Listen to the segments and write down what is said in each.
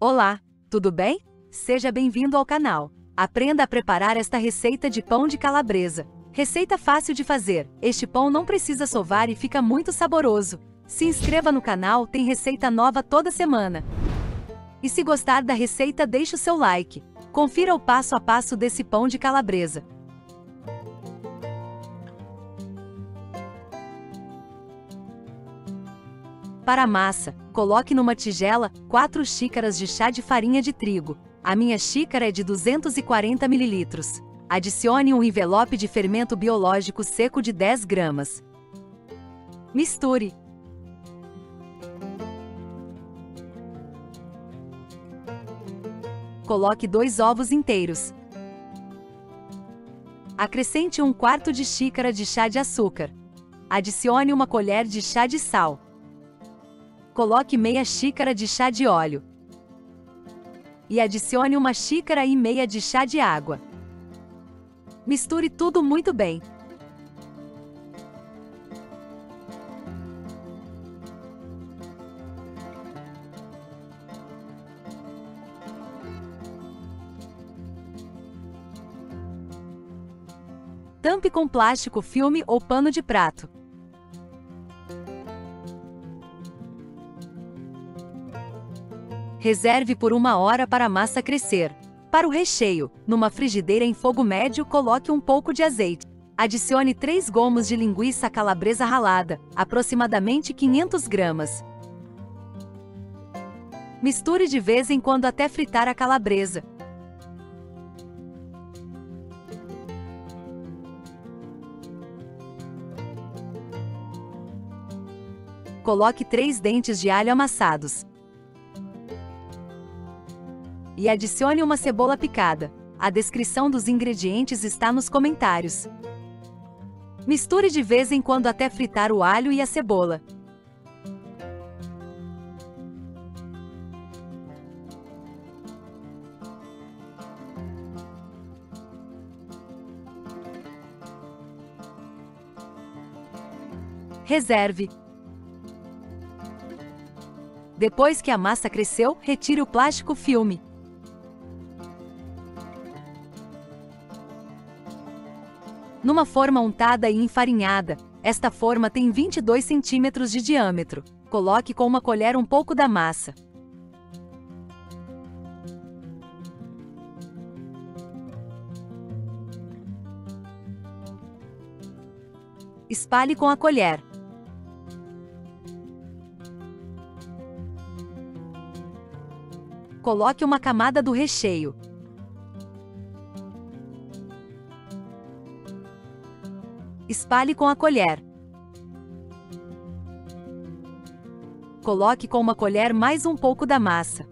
Olá, tudo bem? Seja bem-vindo ao canal. Aprenda a preparar esta receita de pão de calabresa. Receita fácil de fazer. Este pão não precisa sovar e fica muito saboroso. Se inscreva no canal, tem receita nova toda semana. E se gostar da receita, deixe o seu like. Confira o passo a passo desse pão de calabresa. Para a massa, coloque numa tigela 4 xícaras de chá de farinha de trigo. A minha xícara é de 240 ml. Adicione um envelope de fermento biológico seco de 10 gramas. Misture. Coloque dois ovos inteiros. Acrescente um quarto de xícara de chá de açúcar. Adicione uma colher de chá de sal. Coloque meia xícara de chá de óleo. E adicione uma xícara e meia de chá de água. Misture tudo muito bem. Tampe com plástico filme ou pano de prato. Reserve por uma hora para a massa crescer. Para o recheio, numa frigideira em fogo médio coloque um pouco de azeite. Adicione 3 gomos de linguiça calabresa ralada, aproximadamente 500 gramas. Misture de vez em quando até fritar a calabresa. Coloque 3 dentes de alho amassados e adicione uma cebola picada. A descrição dos ingredientes está nos comentários. Misture de vez em quando até fritar o alho e a cebola. Reserve. Depois que a massa cresceu, retire o plástico filme. Numa forma untada e enfarinhada, esta forma tem 22 centímetros de diâmetro. Coloque com uma colher um pouco da massa. Espalhe com a colher. Coloque uma camada do recheio. Espalhe com a colher. Coloque com uma colher mais um pouco da massa.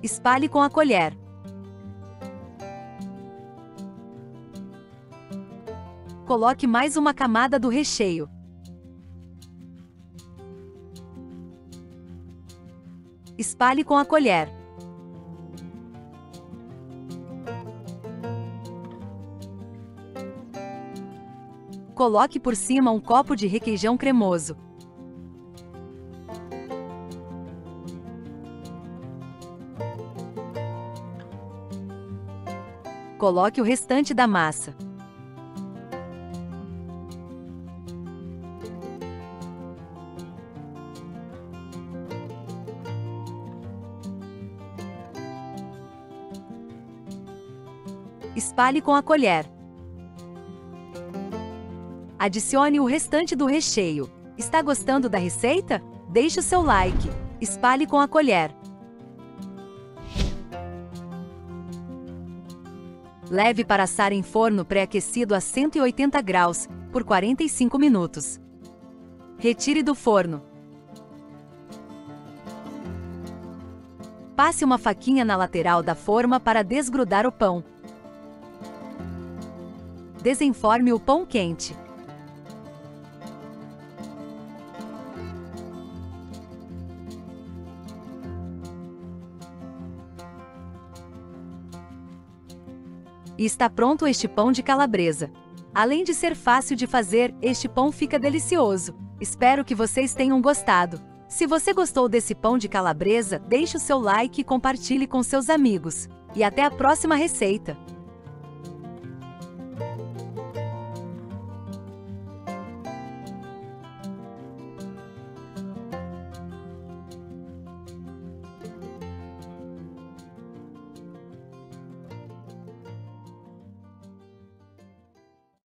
Espalhe com a colher. Coloque mais uma camada do recheio. Espalhe com a colher. Coloque por cima um copo de requeijão cremoso. Coloque o restante da massa. Espalhe com a colher. Adicione o restante do recheio. Está gostando da receita? Deixe o seu like. Espalhe com a colher. Leve para assar em forno pré-aquecido a 180 graus, por 45 minutos. Retire do forno. Passe uma faquinha na lateral da forma para desgrudar o pão. Desenforme o pão quente. E está pronto este pão de calabresa. Além de ser fácil de fazer, este pão fica delicioso. Espero que vocês tenham gostado. Se você gostou desse pão de calabresa, deixe o seu like e compartilhe com seus amigos. E até a próxima receita!